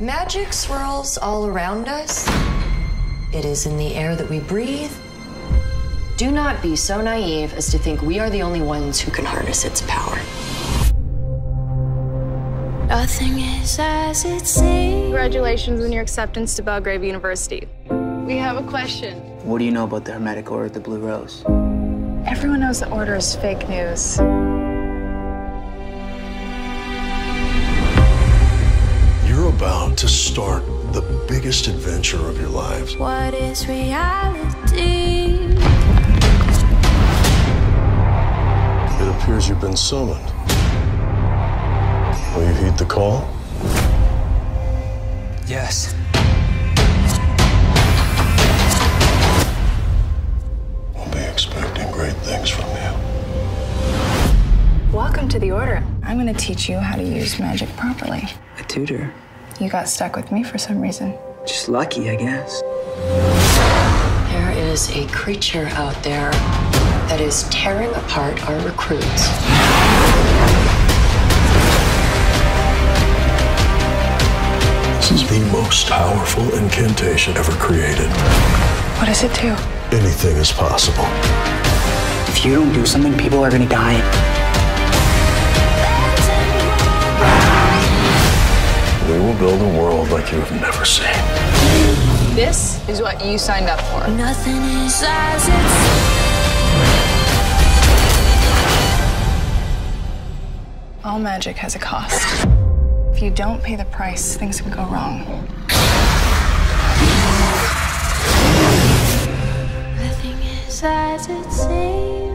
Magic swirls all around us. It is in the air that we breathe. Do not be so naive as to think we are the only ones who can harness its power. Nothing is as it seems. Congratulations on your acceptance to Belgrave University. We have a question. What do you know about the Hermetic Order of the Blue Rose? Everyone knows the order is fake news. About to start the biggest adventure of your lives. What is reality? It appears you've been summoned. Will you heed the call? Yes. We'll be expecting great things from you. Welcome to the Order. I'm going to teach you how to use magic properly. A tutor. You got stuck with me for some reason. Just lucky, I guess. There is a creature out there that is tearing apart our recruits. This is the most powerful incantation ever created. What does it do? Anything is possible. If you don't do something, people are gonna die. Build a world like you have never seen. This is what you signed up for. Nothing is as it seems. All magic has a cost. If you don't pay the price, things can go wrong. Nothing is as it seems.